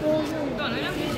上手。